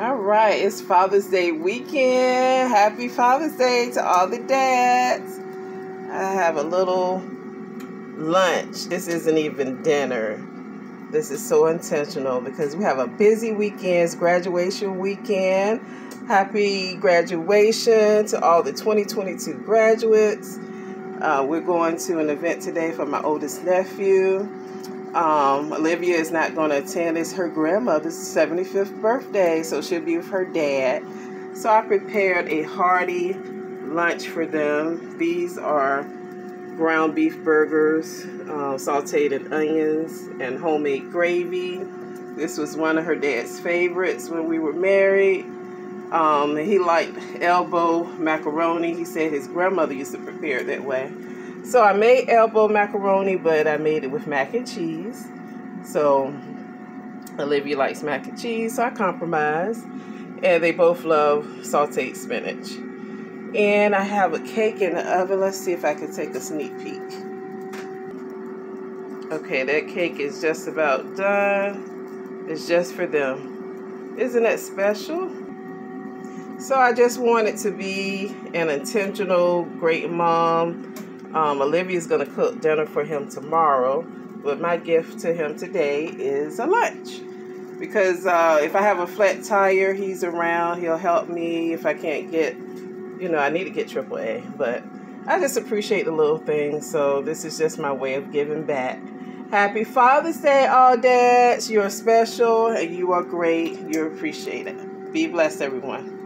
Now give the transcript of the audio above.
All right, it's Father's Day weekend. Happy Father's Day to all the dads. I have a little lunch. This isn't even dinner. This is so intentional because we have a busy weekend. It's graduation weekend. Happy graduation to all the 2022 graduates. Uh, we're going to an event today for my oldest nephew. Um, Olivia is not going to attend. It's her grandmother's 75th birthday, so she'll be with her dad. So I prepared a hearty lunch for them. These are ground beef burgers, uh, sauteed onions, and homemade gravy. This was one of her dad's favorites when we were married. Um, he liked elbow macaroni. He said his grandmother used to prepare it that way. So I made elbow macaroni, but I made it with mac and cheese. So Olivia likes mac and cheese, so I compromised. And they both love sauteed spinach. And I have a cake in the oven. Let's see if I can take a sneak peek. Okay, that cake is just about done. It's just for them. Isn't that special? So I just wanted to be an intentional great mom um, Olivia's going to cook dinner for him tomorrow, but my gift to him today is a lunch. Because uh, if I have a flat tire, he's around. He'll help me if I can't get, you know, I need to get AAA. But I just appreciate the little things. So this is just my way of giving back. Happy Father's Day, all dads. You're special and you are great. You're appreciated. Be blessed, everyone.